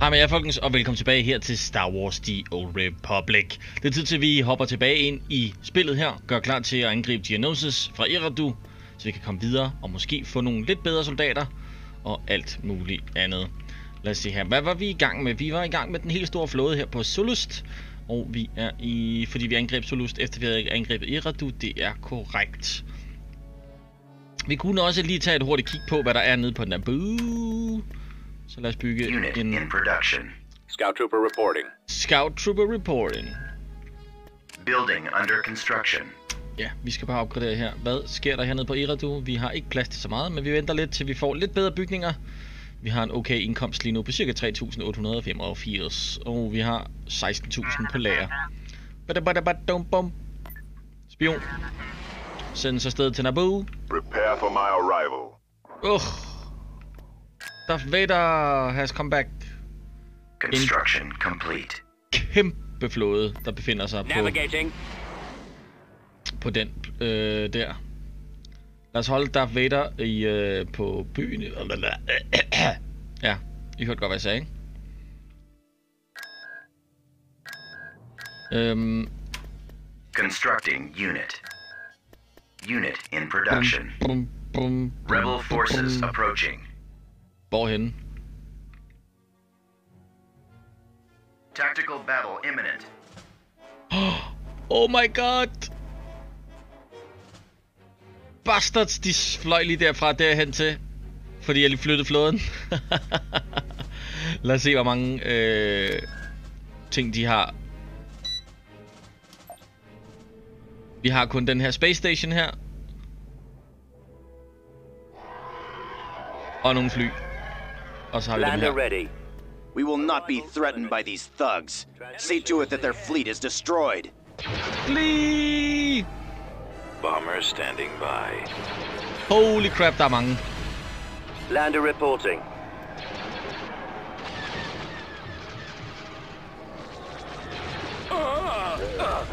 Hej med jer folkens, og velkommen tilbage her til Star Wars The Old Republic. Det er tid til, at vi hopper tilbage ind i spillet her, gør klar til at angribe Geonosis fra Iradu, så vi kan komme videre og måske få nogle lidt bedre soldater og alt muligt andet. Lad os se her, hvad var vi i gang med? Vi var i gang med den helt store flåde her på Solust, og vi er i, fordi vi angreb Solust efter vi havde angrebet Iradu, det er korrekt. Vi kunne også lige tage et hurtigt kig på, hvad der er nede på Naboo. Så lad os bygge Unit en in production. Scout Trooper reporting. Scout Trooper Reporting. Building under construction. Ja, vi skal bare opgradere her. Hvad sker der hernede på Iradu? Vi har ikke plads til så meget, men vi venter lidt til vi får lidt bedre bygninger. Vi har en okay indkomst lige nu på ca. 3.885, og vi har 16.000 på lager. Badabadabadum-bum. Spion. Sendes afsted til Naboo. Prepare for my arrival. Ugh. Darth Vader has come back. Construction complete. Kæmpe flåde, der befinder sig på, Navigating. på den øh, der. Lad os holde Darth Vader i, øh, på byen. Ja, I hørte godt, hvad jeg sagde, ikke? Øhm, Constructing unit. Unit in production. brum, brum, brum, Rebel forces approaching. Hvorhenne? Tactical battle imminent. Oh my god! Bastards, de fløj lige derfra derhen til. Fordi jeg lige flyttede flåden. Lad os se, hvor mange øh, ting de har. Vi har kun den her space station her. Og nogle fly. Oh, Lander ready. We will not be threatened by these thugs. See to it that their fleet is destroyed. Fly! Bomber standing by. Holy crap, der mange. Lander reporting.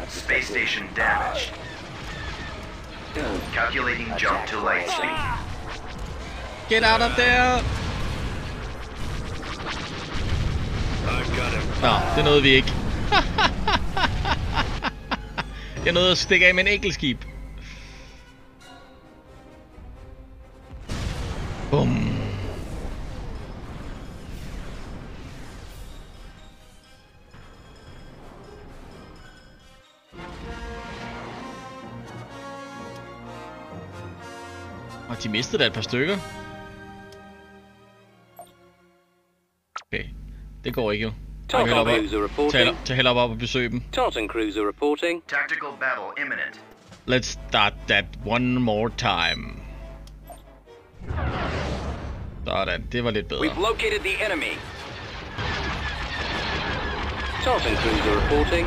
Space station damaged. Calculating jump to light speed. Get out of there! Nå, det nåede vi ikke. Jeg nåede at stikke af med en enkelt skib. Bum. Og de mistede da et par stykker. Det går ikke jo. Tag hellere Tarkov op, cruiser og- reporting. tag, tag hellere op og besøge dem. Tartan cruiser reporting. Tactical battle imminent. Let's start that one more time. Sådan, det var lidt bedre. We've located the enemy. Tartan cruiser reporting.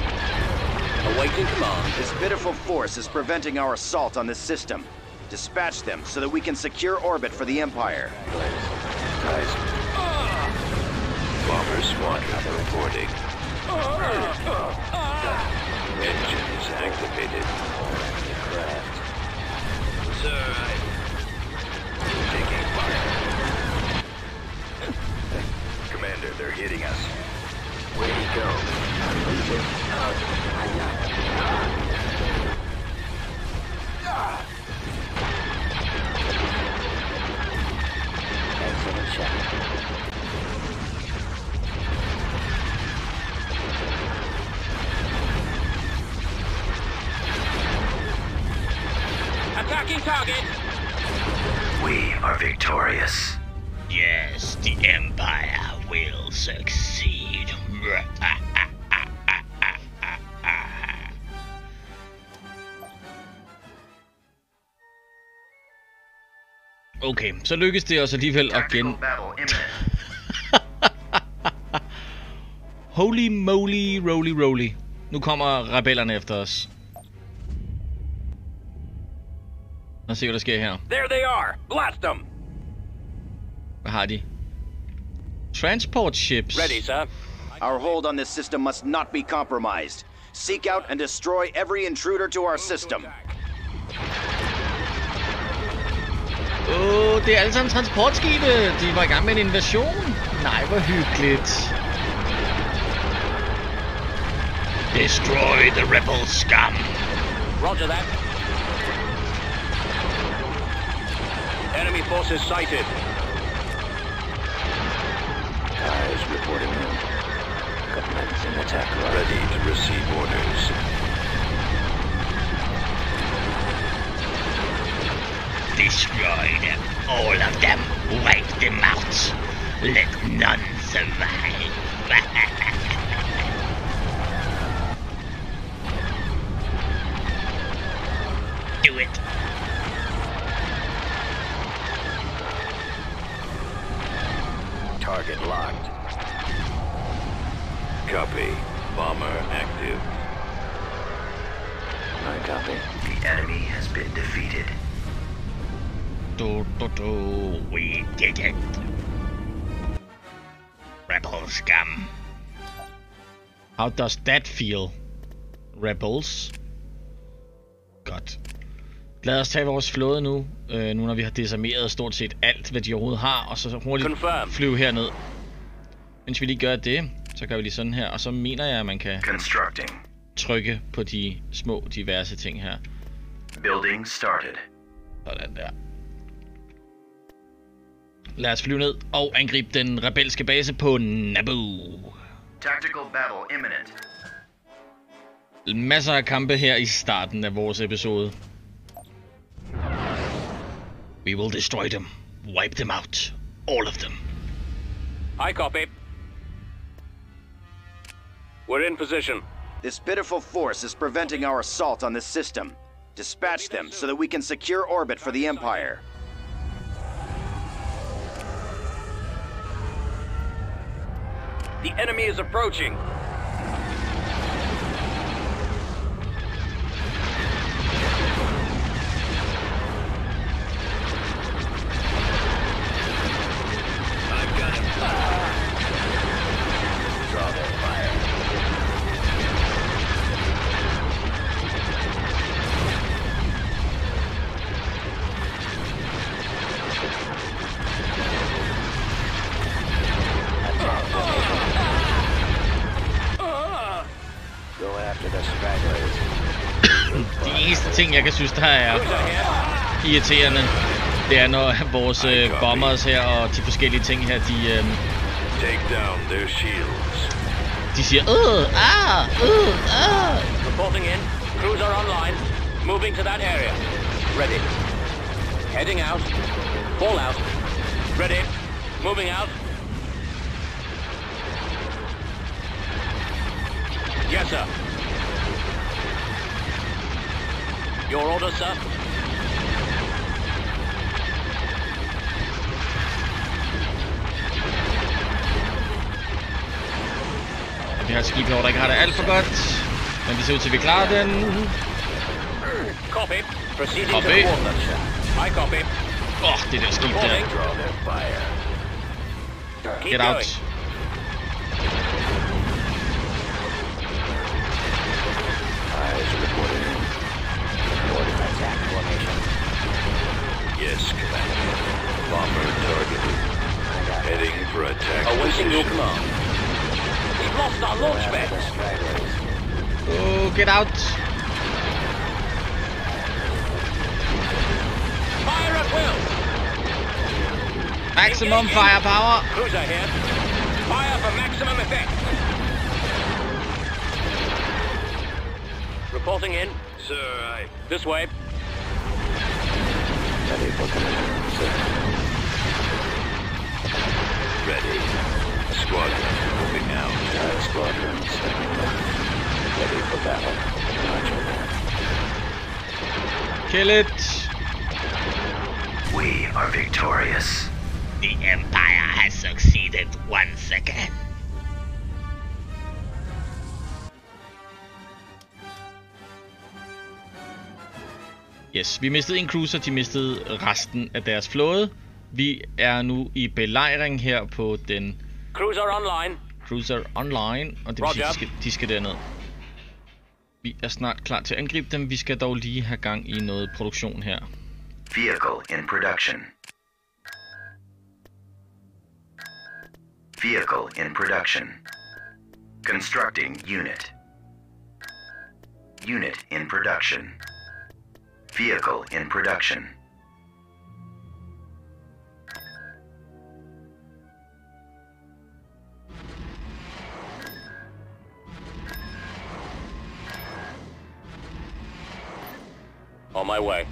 Awaiting command. This pitiful force is preventing our assault on this system. Dispatch them so that we can secure orbit for the Empire. Guys. Bomber squadron reporting. Engines activated. Craft. Sir, I... Taking fire. Commander, they're hitting us. Way to go. Excellent shot. Attacking target! We are victorious. Yes, the Empire will succeed. Okay, så lykkes det os alligevel at gen... Holy moly, roly roly. Nu kommer rebellerne efter os. Let's see what let's get. There they are! Blast them! Hvad har de? Transport ships. Ready, sir. Our hold on this system must not be compromised. Seek out and destroy every intruder to our system. Åh, oh, det er alle sammen transportskibe. De var i gang med en invasion. Nej, hvor hyggeligt. Destroy the rebel scum. Roger that. Enemy forces sighted. Eyes reporting in. Commencing attack run. Ready to receive orders. Destroy them. All of them. Wipe them out. Let none survive. Do it. Target locked. Copy. Bomber active. I copy. The enemy has been defeated. Do, do, do. We did it. Rebel scum. How does that feel? Rebels. Lad os tage vores flåde nu, øh, nu når vi har desarmeret stort set alt, hvad de overhovedet har, og så hurtigt Confirm. flyve herned. Mens vi lige gør det, så gør vi lige sådan her, og så mener jeg, at man kan trykke på de små diverse ting her. Building started. Sådan der. Lad os flyve ned og angribe den rebelske base på Naboo. Tactical battle imminent. Masser af kampe her i starten af vores episode. We will destroy them. Wipe them out. All of them. I copy. We're in position. This pitiful force is preventing our assault on this system. Dispatch them so that we can secure orbit for the Empire. The enemy is approaching. Ting, jeg kan synes, der er irriterende, det er når vores øh, bombers her og de forskellige ting her, de, øh, de siger, øh, ah, øh, ah. Reporting in. Cruiser online. Moving to that area. Ready. Heading out. Fall out. Ready. Moving out. Yes, sir. Your orders, sir. Og vi har et skib herovre, der ikke har det alt for godt. Men det ser ud til, at vi klarer den. Copy. Proceeding to Copy. the. I copy. Åh, oh, det der skib der. Reporting. Draw their fire. Keep Get going. out. Eyes reporting in. Order attack formation. Yes, Commander. Bomber targeted. I got it. Heading for attack Awaiting your command. We've lost our launch after the beds. Oh, get out. Fire at will. Maximum Engaging. firepower. Cruiser here. Fire for maximum effect. Reporting in. Sir, I... This way. Ready for command. Ready. Squadron moving out. Our squadron standing. Ready for battle. Roger. Kill it. We are victorious. The Empire has succeeded once again. Yes, vi mistede en cruiser, de mistede resten af deres flåde. Vi er nu i belejring her på den Cruiser online. cruiser online, og det vil sige, de skal, de skal derned. Vi er snart klar til at angribe dem. Vi skal dog lige have gang i noget produktion her. Vehicle in production. Vehicle in production. Constructing unit. Unit in production. Vehicle in production. On my way.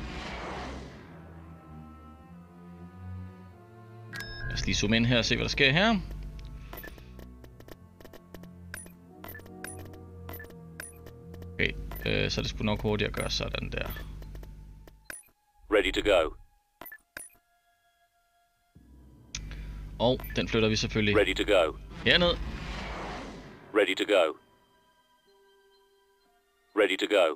Lad os lige zoome ind her og se, hvad der sker her. Okay, øh, så er det sgu nok hurtigt at gøre sådan der. Ready to go. Og den flytter vi selvfølgelig Ready to go. herned. Ready to go. Ready to go.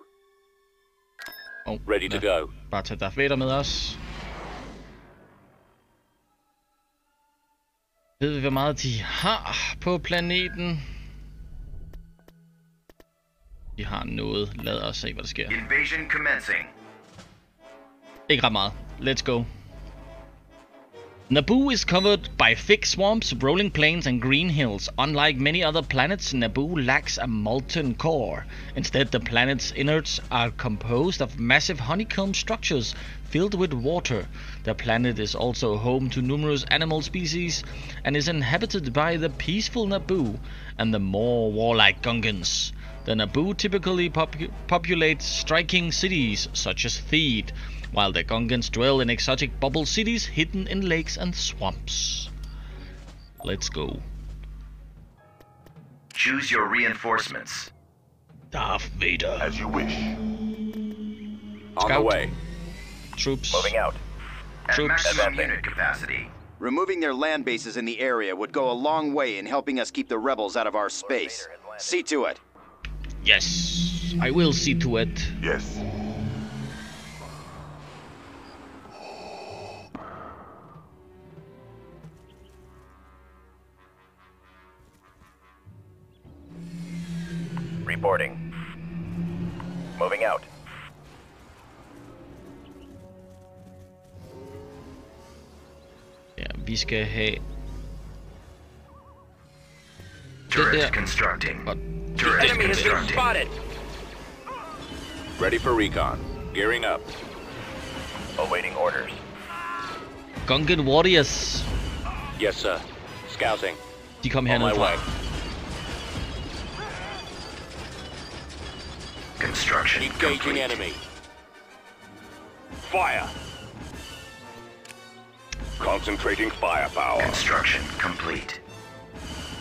Og Ready to go. Bare tage Darth Vader med os. Ved vi, hvor meget de har på planeten? De har noget. Lad os se, hvad der sker. Invasion commencing. Ikke ret meget. Let's go. Naboo is covered by thick swamps, rolling plains, and green hills. Unlike many other planets, Naboo lacks a molten core. Instead, the planet's innards are composed of massive honeycomb structures filled with water. The planet is also home to numerous animal species and is inhabited by the peaceful Naboo and the more warlike Gungans. The Naboo typically popu- populate striking cities such as Theed, while the Gungans dwell in exotic bubble cities hidden in lakes and swamps. Let's go. Choose your reinforcements. Darth Vader. As you wish. On the way. Troops. Moving out. At Troops. maximum Advancing. unit capacity. Removing their land bases in the area would go a long way in helping us keep the rebels out of our space. See to it. Yes, I will see to it. Yes. Reporting. Moving out. Ja, vi skal have... Turret there. constructing. Og Turret Enemy has been constructing. spotted. Ready for recon. Gearing up. Awaiting orders. Gungan Warriors, Yes, sir. Scouting. de kom On hernede my way. fra. Construction Engaging complete. enemy. Fire. Concentrating firepower. Construction complete.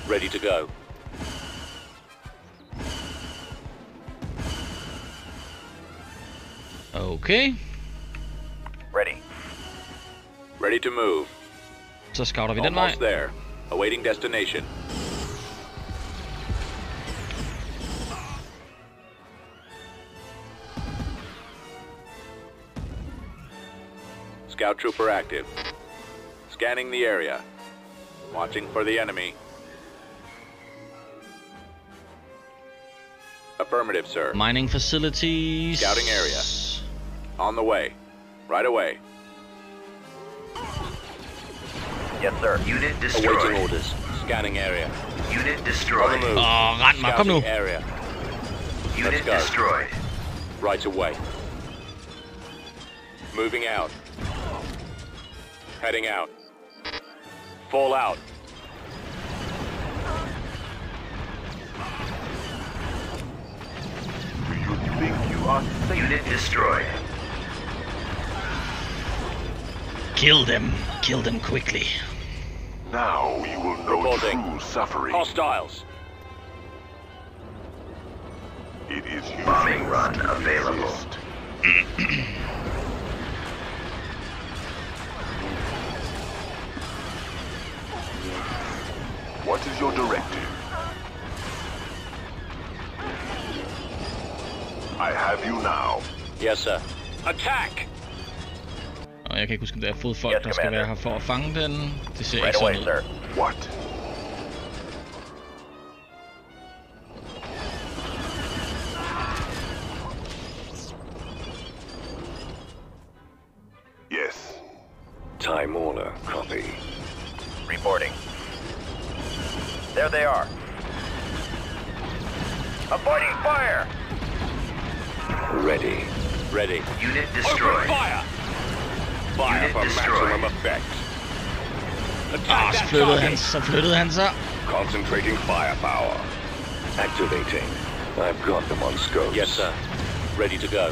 Ready to go. Okay, Ready. Ready to move. så scouter vi den vej. Almost there. Awaiting destination. Scout trooper active. Scanning the area. Watching for the enemy. Affirmative, sir. Mining facilities. Scouting area. On the way. Right away. Yes, sir. Unit Awaiting destroyed. orders. Scanning area. Unit On the destroyed. move. Ah, Åh, rend mig, kom nu. Scouting area. Unit Let's go. destroyed. Right away. Moving out. Heading out. Fall out. Do you think you are safe? Unit destroyed. Kill them. Kill them quickly. Now you will know Reporting. true suffering. Hostiles. It is useless Bombing run available. What is your directive? I have you now. Yes, sir. Attack! Og jeg kan ikke huske, om det er fodfolk, der skal være her for at fange den. Det ser ikke sådan ud. What? There they are. Avoiding fire! Ready. Ready. Unit Open destroyed. fire! Fire Unit for destroyed. maximum effect. Ah, Attack så that flyttede han, target! så flyttede han sig. Concentrating firepower. Activating. I've got them on scope. Yes, sir. Ready to go.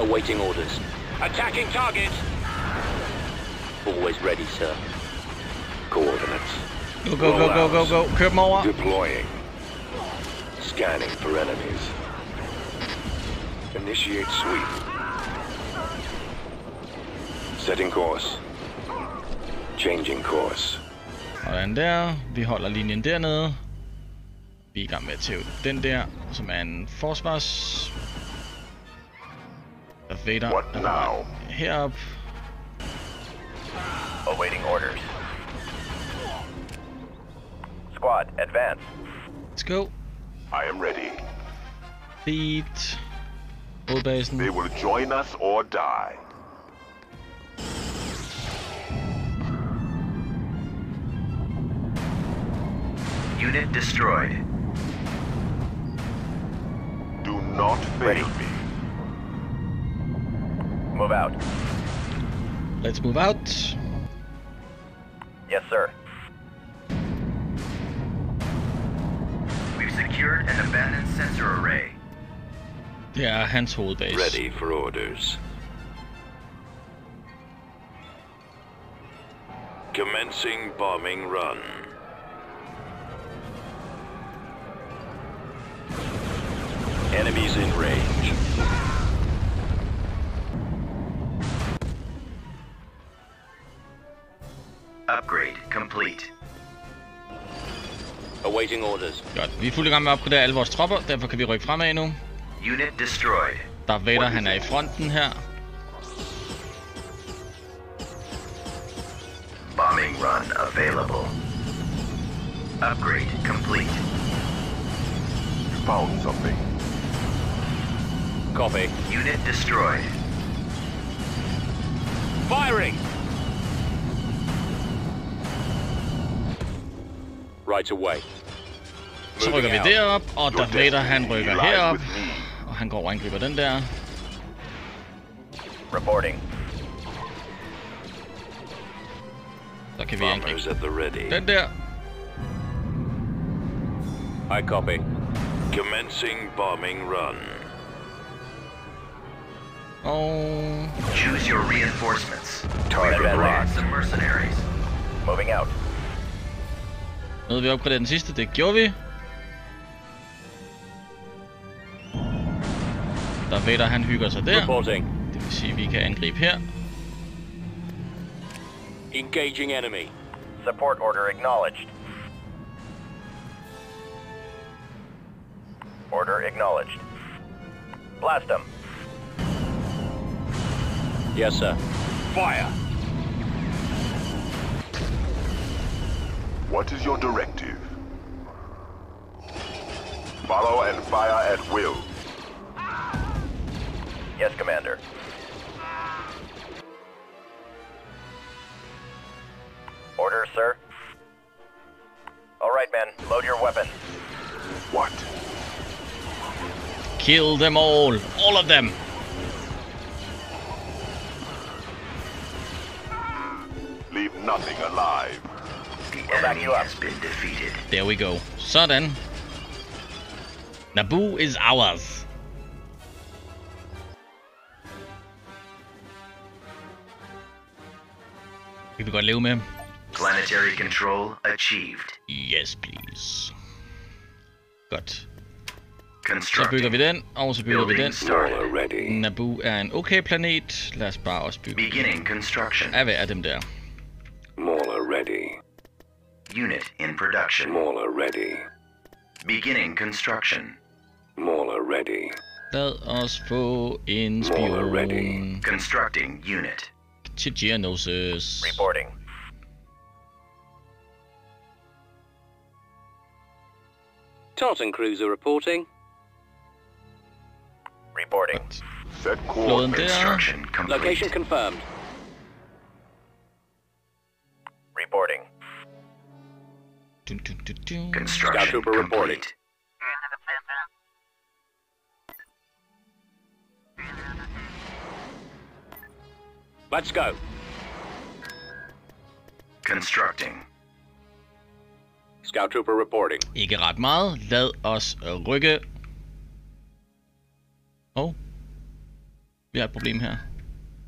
Awaiting orders. Attacking target! Always ready, sir. Coordinates. Go, go, go, go, go, go. Kør dem. Deploying. Scanning for enemies. Initiate sweep. Setting course. Changing course. Sådan der. Vi holder linjen dernede. Vi er i gang med at tæve den der, som er en forsvars... Vader What now? herop. Awaiting orders. Squad, advance. Let's go. I am ready. Feet. Hovedbasen. They will join us or die. Unit destroyed. Do not fail me. Move out. Let's move out. Yes, sir. An abandoned sensor array. Det er hans hovedbase. Ready for orders. Commencing bombing run. Enemies Awaiting orders. Godt. Vi er fuld i gang med at opgradere alle vores tropper, derfor kan vi rykke fremad nu. Unit destroyed. Darth Vader, han er i fronten her. Bombing run available. Upgrade complete. Found something. Copy. Unit destroyed. Firing! Right away. Så rykker vi derop, og Darth Vader, han rykker herop. Og han går og angriber den der. Reporting. Så kan vi angribe Bombers at the ready. den der. I copy. Commencing bombing run. Og... Choose your reinforcements. Target locked. mercenaries. Moving out. Nåede vi at opgradere den sidste? Det gjorde vi. Darth er Vader, han hygger sig der. Reporting. Det vil sige, at vi kan angribe her. Engaging enemy. Support order acknowledged. Order acknowledged. Blast them. Yes, sir. Fire! What is your directive? Follow and fire at will. Yes, Commander. Orders, sir. All right, men. Load your weapons. What? Kill them all. All of them. Leave nothing alive. The We'll enemy you up. has been defeated. There we go. Sådan. Naboo is ours. Kan vi godt leve med. Planetary control achieved. Yes, please. Godt. Så bygger vi den, og så bygger vi den. Building started. Naboo er en okay planet. Lad os bare også bygge Beginning construction. af hver af dem der. Mauler ready. Unit in production. Mauler ready. Beginning construction. Mauler ready. Lad os få en Mauler ready. spion Constructing unit. Til Geonosis. Reporting. Tartan cruiser reporting. Reporting. Godt. Set Flåden course. der. Construction complete. Location confirmed. Reporting. Dun, dun, dun, dun. Construction trooper reporting. Let's go. Constructing. Scout trooper reporting. Ikke ret meget. Lad os øh, rykke. Oh. Vi har et problem her.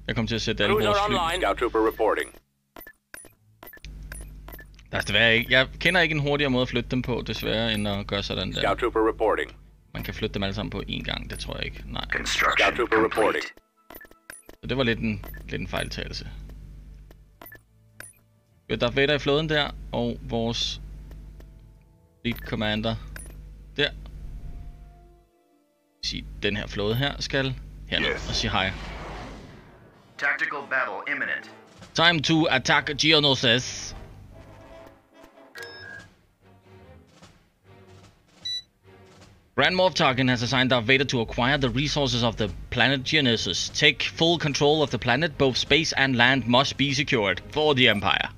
Jeg kommer til at sætte alle vores fly. online. Scout trooper reporting. Der er desværre ikke. Jeg kender ikke en hurtigere måde at flytte dem på, desværre, end at gøre sådan der. Scout trooper reporting. Man kan flytte dem alle sammen på én gang, det tror jeg ikke. Nej. Construction Scout trooper reporting. Så det var lidt en, lidt en fejltagelse. Vi har Darth Vader i flåden der, og vores Fleet Commander der. Sige, den her flåde her skal herned Yes. og sige hej. Tactical battle imminent. Time to attack Geonosis. Grand Moff Tarkin has assigned Darth Vader to acquire the resources of the planet Geonosis. Take full control of the planet. Both space and land must be secured for the Empire.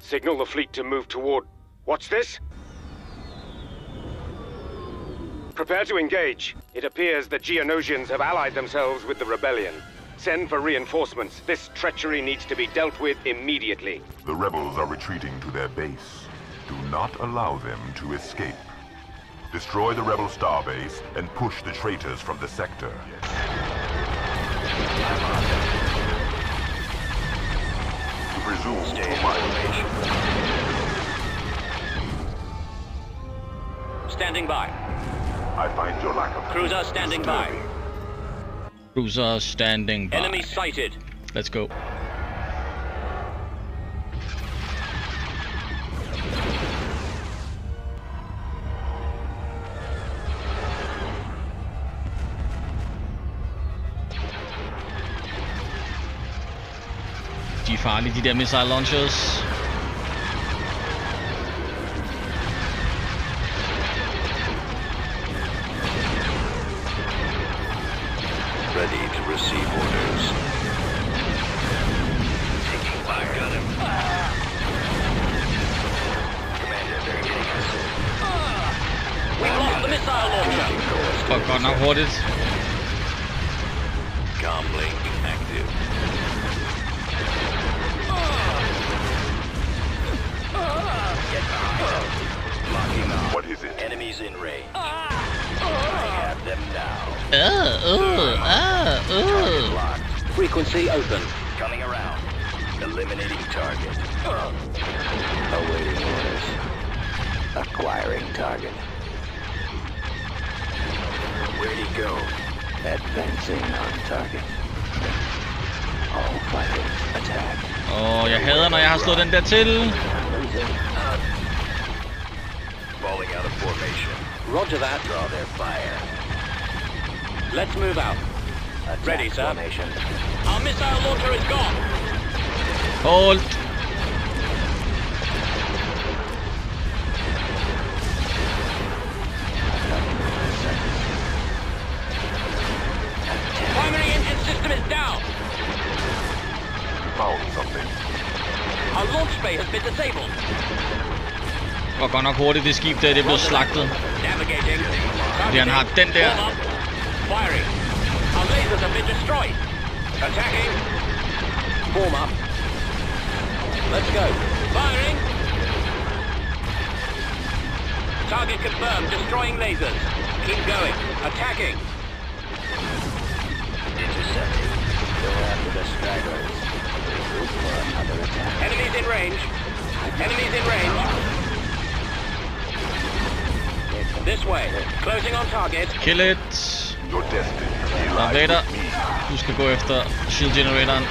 Signal the fleet to move toward. What's this? Prepare to engage. It appears the Geonosians have allied themselves with the rebellion. Send for reinforcements. This treachery needs to be dealt with immediately. The rebels are retreating to their base. Do not allow them to escape. Destroy the rebel starbase and push the traitors from the sector. To presume to my Standing by. I find your lack of Cruiser standing by. Cruiser standing by. Enemy sighted. Let's go. De er farlige, de der missile launchers. Ready to receive orders. Taking fire. Got him. Commander, they're hitting us. We lost the missile launcher. Fuck, godt nok hurtigt. Comlink active. Get behind. Locking on. What is it? Enemies in range. I have them now. Uh, uh, uh, uh. Locked. Frequency open. Coming around. Eliminating target. Awaiting orders. Acquiring target. Where'd he go? Advancing on target. All fighters attack. Åh, jeg hader, når jeg har slået den der til. Losing. Falling out of formation. Roger that. Draw their fire. Let's move out. Attack Ready, sir. formation. Our missile launcher is gone. Hold. Has been disabled. Og godt nok hurtigt, det skib der, det er blevet slagtet. Fordi han har den der. Firing. Our lasers have been destroyed. Attacking. Form up. Let's go. Firing. Target confirmed. Destroying lasers. Keep going. Attacking. Intercepting. Go after the stragglers. Regroup for another attack. Enemies in range. Enemies in range. This way. Closing on target. Kill it. Your destiny Darth lies Vader. with me. Du skal gå efter shield generatoren.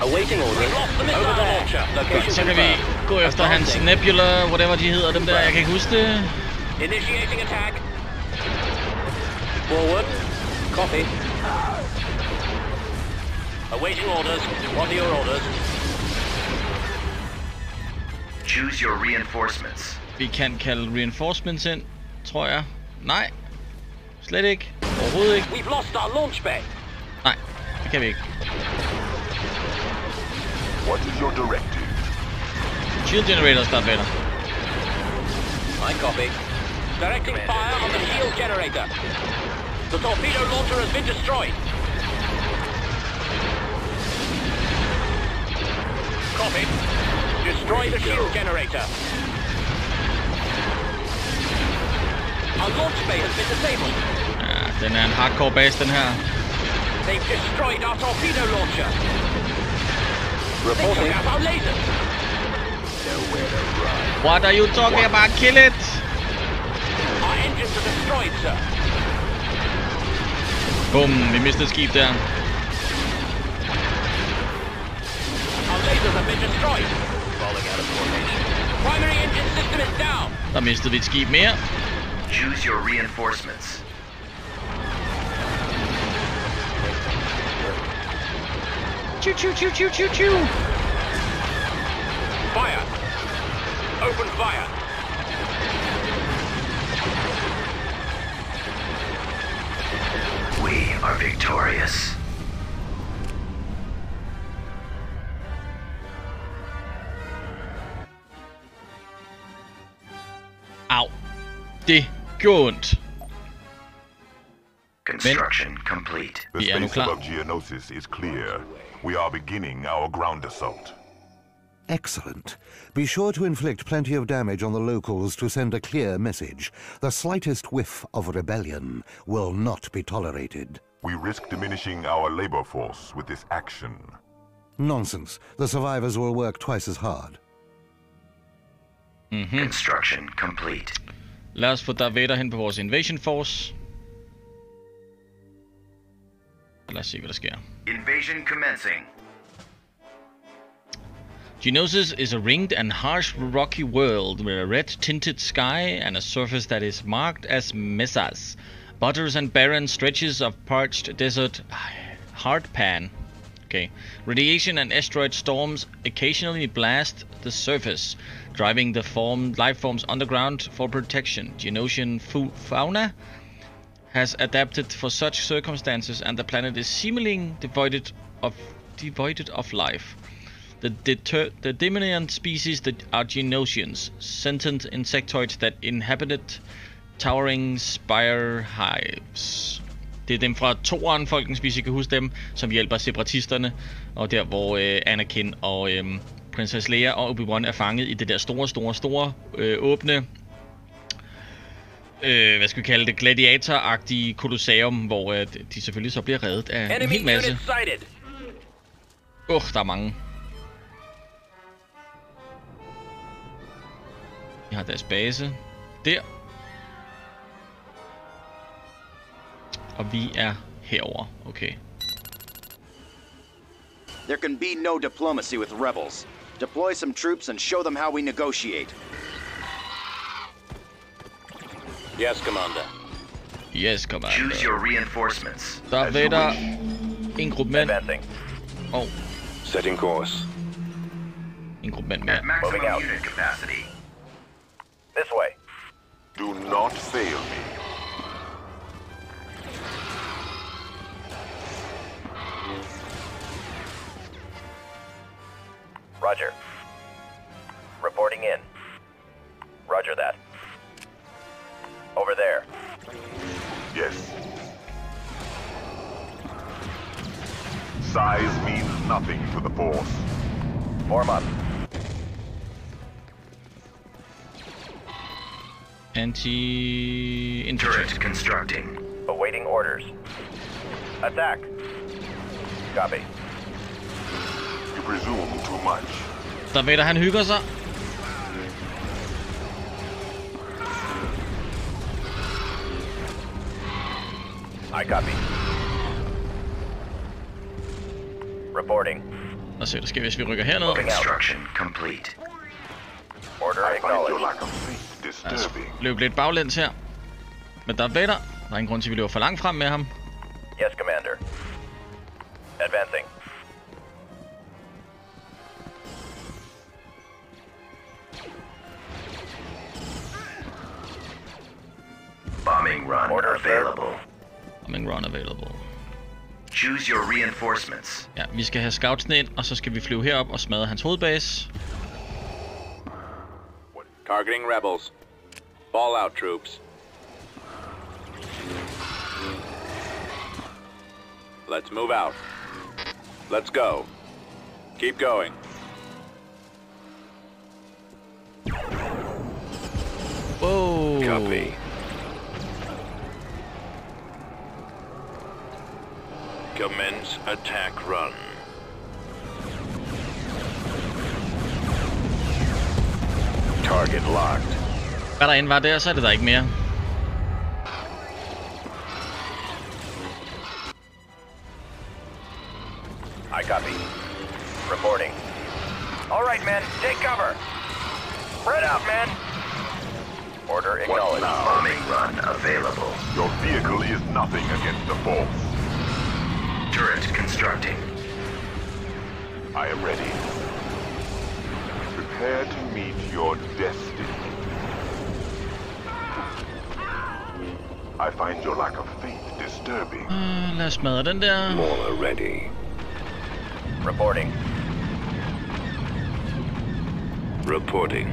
Awaiting orders. Lost the missile. Over the launcher. Location Så kan vi gå efter hans Nebula, whatever de hedder, dem der. Jeg kan ikke huske det. Initiating attack. Forward. Copy. Awaiting orders. What are your orders? Choose your reinforcements. Vi kan kalde reinforcements ind, tror jeg. Nej. Slet ikke. Overhovedet ikke. We've lost our launch bay. Nej, det kan vi ikke. What is your directive? Shield generators, Darth Vader. I copy. Directing fire on the shield generator. The torpedo launcher has been destroyed. Copy. Destroy the shield generator. Our launch bay has been disabled. Ja, den er en hardcore base, den her. They've destroyed our torpedo launcher. They Reporting. took out our lasers. What are you talking about? Kill it! Our engines are destroyed, sir. Bum, vi mistede et skib der. Our lasers have been destroyed. Falling out of formation. Primary engine system is down. Der mistede vi et skib mere. Choose your reinforcements. Choo choo choo choo choo choo. Fire. Open fire. We are victorious. 50 gold. Construction complete. The space above Geonosis is clear. We are beginning our ground assault. Excellent. Be sure to inflict plenty of damage on the locals to send a clear message. The slightest whiff of rebellion will not be tolerated. We risk diminishing our labor force with this action. Nonsense. The survivors will work twice as hard. Mm -hmm. Construction complete. Lad os få Darth Vader hen på vores invasion force. Lad os se, hvad der sker. Invasion commencing. Geonosis is a ringed and harsh rocky world with a red-tinted sky and a surface that is marked as mesas, buttes and barren stretches of parched desert hardpan. Okay. Radiation and asteroid storms occasionally blast the surface, driving the form life forms underground for protection. Geonosian fu- fauna has adapted for such circumstances, and the planet is seemingly devoid of devoid of life. The, deter- the dominant species that are Geonosians, sentient insectoids that inhabited towering spire hives. Det er dem fra toeren, folkens, hvis I kan huske dem, som hjælper separatisterne, og der hvor øh, Anakin og øh, prinsesse Leia og Obi-Wan er fanget i det der store, store, store, øh, åbne, øh, hvad skal vi kalde det, gladiator-agtige kolosseum, hvor øh, de selvfølgelig så bliver reddet af en hel masse. Uff, der er mange. Jeg har deres base. Der. Og vi er herover. Okay. There can be no diplomacy with rebels. Deploy some troops and show them how we negotiate. Yes, Commander. Yes, Commander. Choose your reinforcements. Darth Vader. En gruppe mænd. Advancing. Og Setting course. en gruppe mænd mere. At maximum Moving out. unit capacity. This way. Do not fail me. Roger. Reporting in. Roger that. Over there. Yes. Size means nothing to the Force. Form up. Anti-infantry. Turret constructing. Awaiting orders. Attack. Copy. Presume too much. Darth Vader, han hygger sig. I copy. Reporting. Lad os se, hvad der sker, hvis vi rykker herned. Construction complete. Order acknowledged. disturbing. Løb lidt baglæns her. Men Darth Vader, der er ingen grund til, at vi løber for langt frem med ham. Yes, Commander. Advancing. Bombing run Order, available. Sir. Bombing run available. Choose your reinforcements. Ja, vi skal have scoutsene ind, og så skal vi flyve herop og smadre hans hovedbase. Targeting rebels. Fallout troops. Let's move out. Let's go. Keep going. Whoa. Copy. Commence attack run. Target locked. Hvad der end var der, så er det der ikke mere. I copy. Reporting. All right, men, take cover. Spread out, men. Order acknowledged. One Bombing run available. Your vehicle is nothing against the Force. Turret constructing. I am ready. Prepare to meet your destiny. I find your lack of faith disturbing. Uh, lad os smadre den der. Mauler ready. Reporting. Reporting.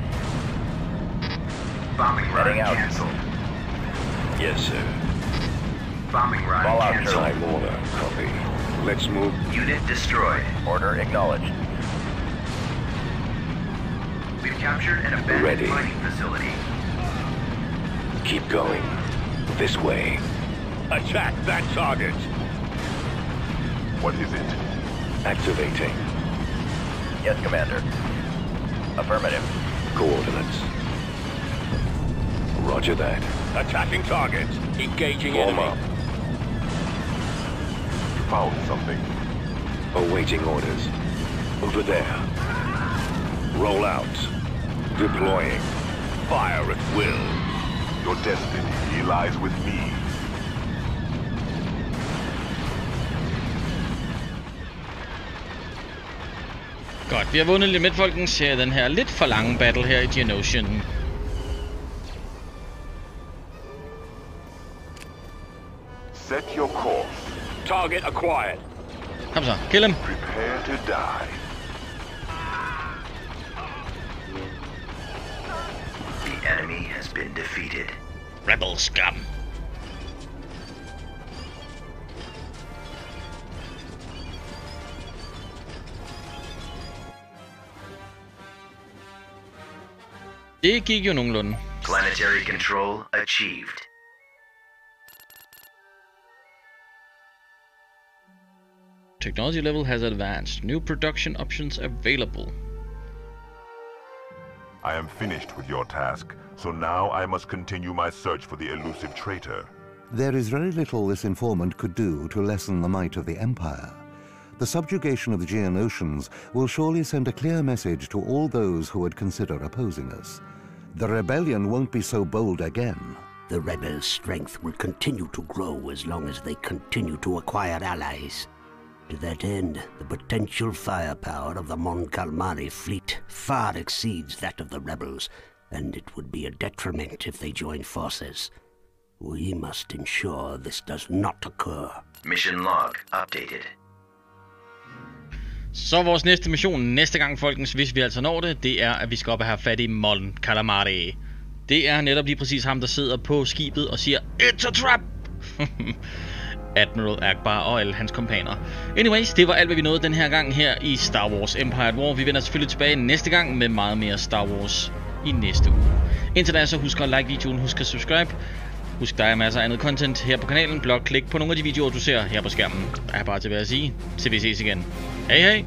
Bombing run out. canceled. Yes, sir. Bombing run Fall out, canceled. Time order. Copy. Let's move. Unit destroyed. Order acknowledged. We've captured an abandoned Ready. mining facility. Keep going. This way. Attack that target. What is it? Activating. Yes, Commander. Affirmative. Coordinates. Roger that. Attacking target. Engaging Form enemy. up. Found something. Awaiting orders. Over there. Roll out. Deploying. Fire at will. Your destiny lies with me. Godt, vi har vundet lidt med folkens her, den her lidt for lange battle her i Geonosian. Target acquired. Kom on, kill him. Prepare to die. The enemy has been defeated. Rebel scum. Det gik jo nogenlunde. Planetary control achieved. Technology level has advanced. New production options available. I am finished with your task, so now I must continue my search for the elusive traitor. There is very little this informant could do to lessen the might of the Empire. The subjugation of the Geonosians will surely send a clear message to all those who would consider opposing us. The rebellion won't be so bold again. The rebels' strength will continue to grow as long as they continue to acquire allies. To that end, the potential firepower of the Mon Calamari fleet far exceeds that of the rebels, and it would be a detriment if they join forces. We must ensure this does not occur. Mission log updated. Så vores næste mission næste gang, folkens, hvis vi altså når det, det er, at vi skal op og have fat i Mon Calamari. Det er netop lige præcis ham, der sidder på skibet og siger, It's a trap! Admiral Akbar og alle hans kompaner. Anyways, det var alt, hvad vi nåede den her gang her i Star Wars Empire at War. Vi vender selvfølgelig tilbage næste gang med meget mere Star Wars i næste uge. Indtil da så husk at like videoen, husk at subscribe. Husk, der er masser af andet content her på kanalen. Blot klik på nogle af de videoer, du ser her på skærmen. Der er bare til at sige, til vi ses igen. Hej hej!